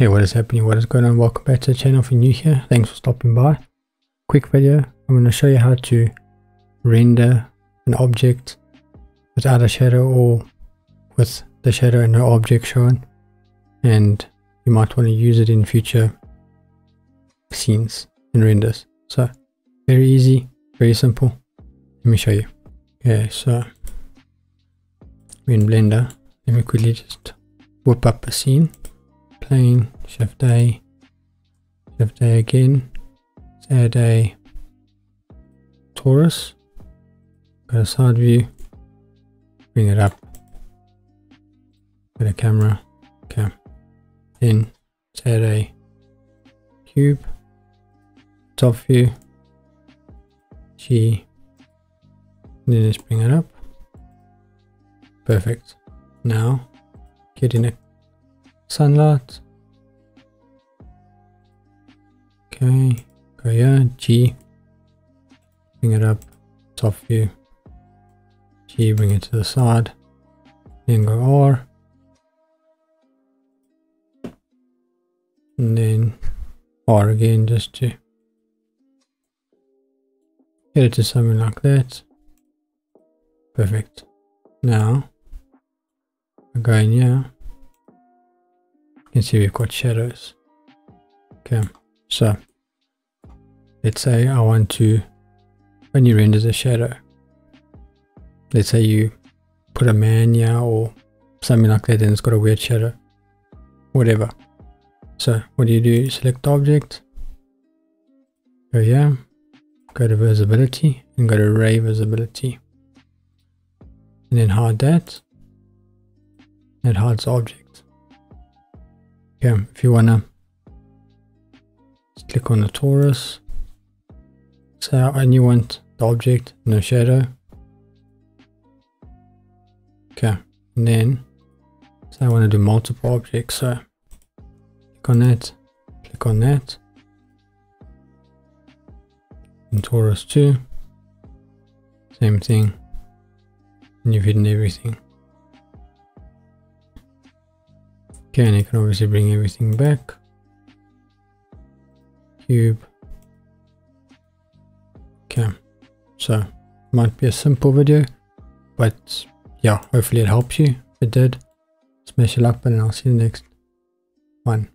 Hey, what is happening? What is going on? Welcome back to the channel if you're new here. Thanks for stopping by. Quick video. I'm going to show you how to render an object without a shadow or with the shadow and no object shown. And you might want to use it in future scenes and renders. So, very easy, very simple. Let me show you. Okay, so we're in Blender. Let me quickly just whip up a scene plane, shift A, shift A again, add a. Torus, go to side view, bring it up, get a camera, okay, then add a. Cube, top view, G, then let's bring it up, perfect, now get in a sunlight. Okay, go here, G, bring it up, top view, G, bring it to the side, then go R, and then R again just to get it to something like that. Perfect. Now, again, yeah you can see we've got shadows. Okay, so let's say I want to, when you render the shadow, let's say you put a man here or something like that and it's got a weird shadow, whatever. So what do you do? Select object, go here, go to visibility and go to ray visibility. And then hide that. It hides object. Okay, if you wanna click on the torus, say and you want the object, no shadow. Okay, and then say I want to do multiple objects, so click on that, click on that, and torus 2, same thing, and you've hidden everything. Okay, and you can obviously bring everything back. Cube. Okay, so might be a simple video, but yeah, hopefully it helps you. If it did, smash a like button and I'll see you next one.